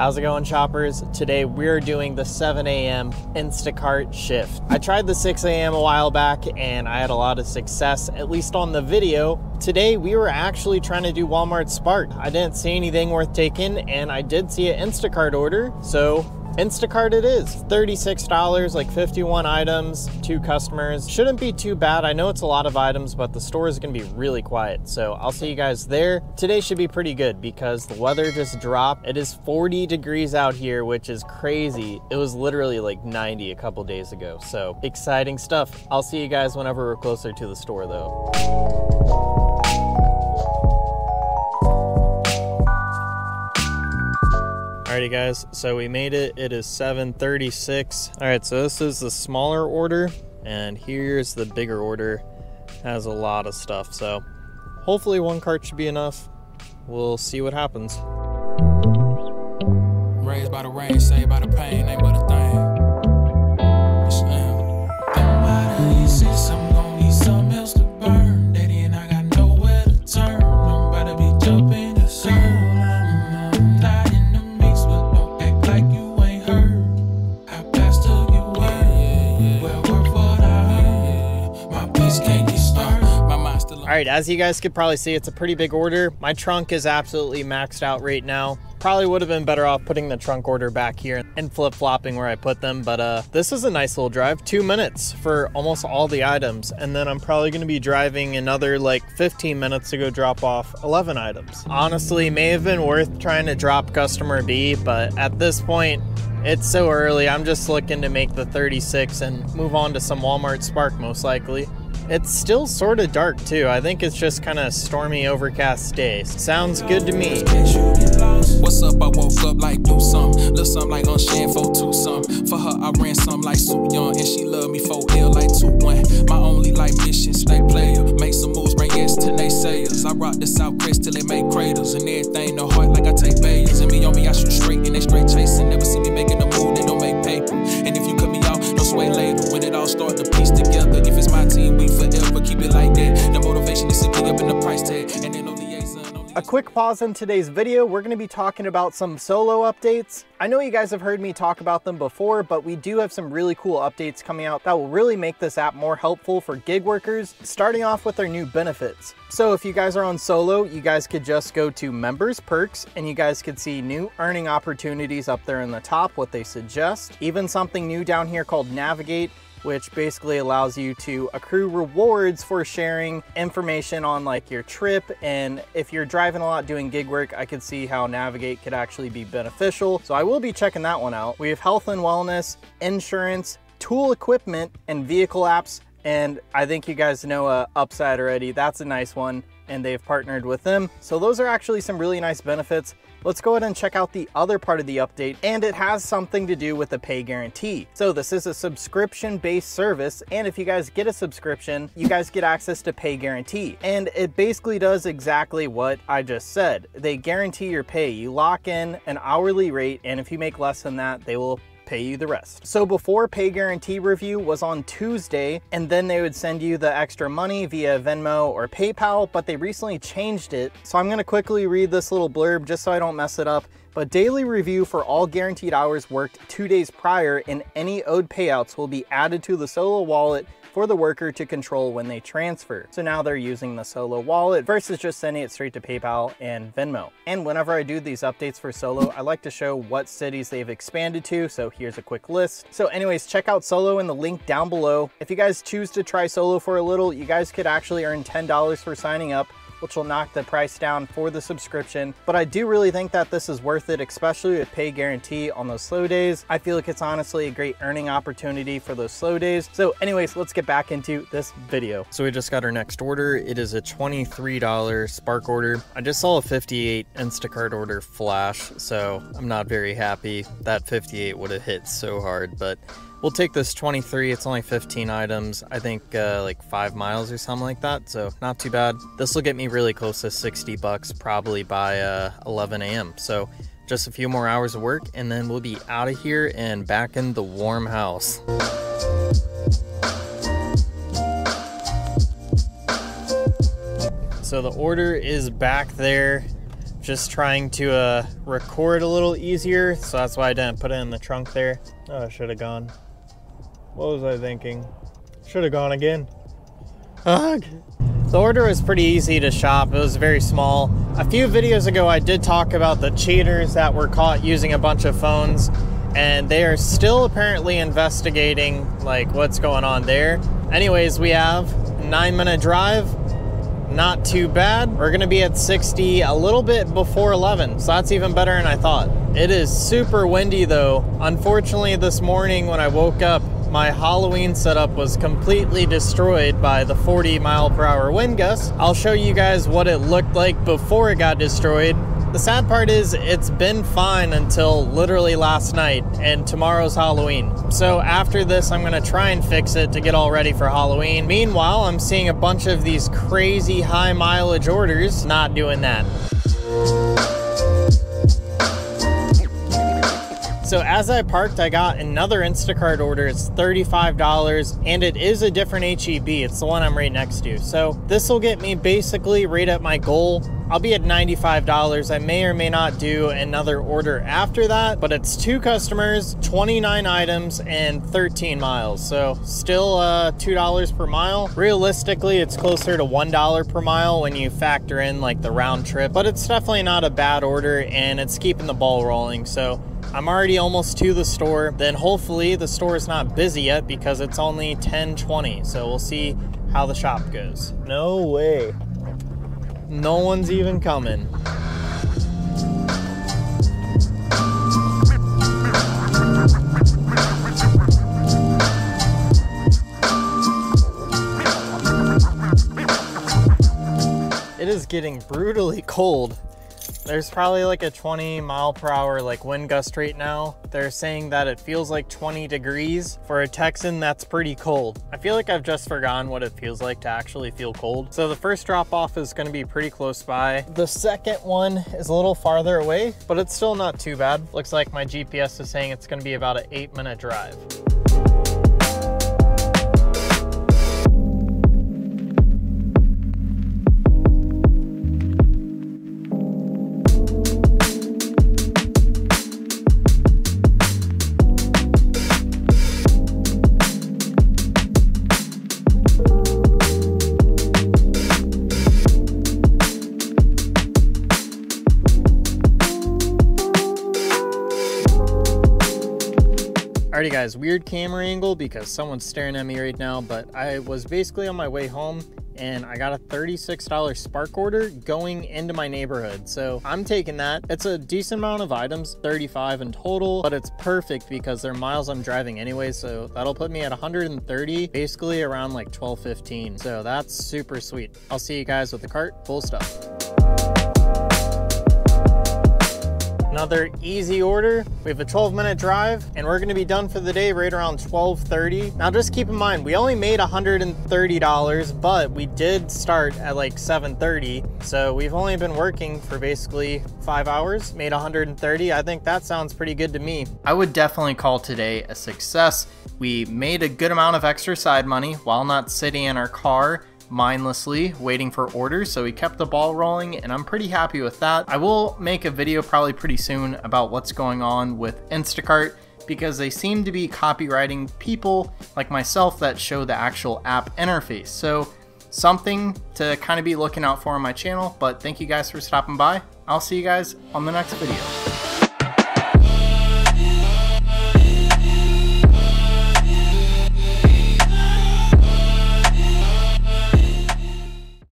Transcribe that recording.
How's it going shoppers? Today we're doing the 7 a.m. Instacart shift. I tried the 6 a.m. a while back and I had a lot of success, at least on the video. Today we were actually trying to do Walmart Spark. I didn't see anything worth taking and I did see an Instacart order, so Instacart it is. $36, like 51 items, two customers. Shouldn't be too bad. I know it's a lot of items, but the store is gonna be really quiet. So I'll see you guys there. Today should be pretty good because the weather just dropped. It is 40 degrees out here, which is crazy. It was literally like 90 a couple days ago. So exciting stuff. I'll see you guys whenever we're closer to the store though. Alrighty guys, so we made it. It is 736. Alright, so this is the smaller order, and here's the bigger order. Has a lot of stuff, so hopefully one cart should be enough. We'll see what happens. Raised by the rain, saved by the pain, right, as you guys could probably see, it's a pretty big order. My trunk is absolutely maxed out right now. Probably would have been better off putting the trunk order back here and flip-flopping where I put them, but uh, this is a nice little drive. Two minutes for almost all the items, and then I'm probably gonna be driving another like 15 minutes to go drop off 11 items. Honestly, may have been worth trying to drop customer B, but at this point, it's so early. I'm just looking to make the 36 and move on to some Walmart Spark most likely. It's still sort of dark too. I think it's just kind of stormy, overcast day. Sounds good to me. What's up? I woke up like do something like for two. For her, I ran like Young, and she me for like 2 1. My only life mission, stay player. Make some moves, bring yes to naysayers. I rock the South quick pause in today's video. We're going to be talking about some solo updates. I know you guys have heard me talk about them before, but we do have some really cool updates coming out that will really make this app more helpful for gig workers, starting off with their new benefits. So if you guys are on solo, you guys could just go to members perks and you guys could see new earning opportunities up there in the top, what they suggest. Even something new down here called navigate which basically allows you to accrue rewards for sharing information on like your trip. And if you're driving a lot doing gig work, I could see how Navigate could actually be beneficial. So I will be checking that one out. We have health and wellness, insurance, tool equipment, and vehicle apps. And I think you guys know uh, Upside already. That's a nice one. And they've partnered with them. So those are actually some really nice benefits. Let's go ahead and check out the other part of the update, and it has something to do with the pay guarantee. So this is a subscription-based service, and if you guys get a subscription, you guys get access to pay guarantee. And it basically does exactly what I just said. They guarantee your pay. You lock in an hourly rate, and if you make less than that, they will pay you the rest. So before pay guarantee review was on Tuesday and then they would send you the extra money via Venmo or PayPal, but they recently changed it. So I'm gonna quickly read this little blurb just so I don't mess it up. But daily review for all guaranteed hours worked two days prior and any owed payouts will be added to the solo wallet for the worker to control when they transfer. So now they're using the Solo wallet versus just sending it straight to PayPal and Venmo. And whenever I do these updates for Solo, I like to show what cities they've expanded to. So here's a quick list. So anyways, check out Solo in the link down below. If you guys choose to try Solo for a little, you guys could actually earn $10 for signing up which will knock the price down for the subscription. But I do really think that this is worth it, especially with pay guarantee on those slow days. I feel like it's honestly a great earning opportunity for those slow days. So anyways, let's get back into this video. So we just got our next order. It is a $23 Spark order. I just saw a 58 Instacart order flash, so I'm not very happy. That 58 would have hit so hard, but We'll take this 23. It's only 15 items. I think uh, like five miles or something like that. So not too bad. This will get me really close to 60 bucks probably by uh, 11 a.m. So just a few more hours of work and then we'll be out of here and back in the warm house. So the order is back there. just trying to uh, record a little easier, so that's why I didn't put it in the trunk there. Oh, I should have gone. What was I thinking? Should have gone again. Ugh. The order was pretty easy to shop. It was very small. A few videos ago, I did talk about the cheaters that were caught using a bunch of phones, and they are still apparently investigating like what's going on there. Anyways, we have nine minute drive not too bad. We're gonna be at 60 a little bit before 11, so that's even better than I thought. It is super windy though. Unfortunately, this morning when I woke up, my Halloween setup was completely destroyed by the 40 mile per hour wind gust. I'll show you guys what it looked like before it got destroyed the sad part is it's been fine until literally last night and tomorrow's Halloween. So after this, I'm gonna try and fix it to get all ready for Halloween. Meanwhile, I'm seeing a bunch of these crazy high mileage orders not doing that. So as I parked, I got another Instacart order. It's $35 and it is a different HEB. It's the one I'm right next to. So this will get me basically right at my goal. I'll be at $95. I may or may not do another order after that, but it's two customers, 29 items, and 13 miles. So still uh, $2 per mile. Realistically, it's closer to $1 per mile when you factor in like the round trip, but it's definitely not a bad order and it's keeping the ball rolling. So I'm already almost to the store. Then hopefully the store is not busy yet because it's only 10:20. So we'll see how the shop goes. No way. No one's even coming. It is getting brutally cold. There's probably like a 20 mile per hour like wind gust right now. They're saying that it feels like 20 degrees. For a Texan, that's pretty cold. I feel like I've just forgotten what it feels like to actually feel cold. So the first drop off is gonna be pretty close by. The second one is a little farther away, but it's still not too bad. Looks like my GPS is saying it's gonna be about an eight minute drive. Alrighty guys, weird camera angle because someone's staring at me right now, but I was basically on my way home and I got a $36 spark order going into my neighborhood. So I'm taking that. It's a decent amount of items, 35 in total, but it's perfect because they're miles I'm driving anyway. So that'll put me at 130, basically around like 1215. So that's super sweet. I'll see you guys with the cart full stuff. Another easy order. We have a 12 minute drive and we're gonna be done for the day right around 12.30. Now just keep in mind, we only made $130, but we did start at like 7.30. So we've only been working for basically five hours, made 130. I think that sounds pretty good to me. I would definitely call today a success. We made a good amount of extra side money while not sitting in our car mindlessly waiting for orders. So we kept the ball rolling and I'm pretty happy with that. I will make a video probably pretty soon about what's going on with Instacart because they seem to be copywriting people like myself that show the actual app interface. So something to kind of be looking out for on my channel, but thank you guys for stopping by. I'll see you guys on the next video.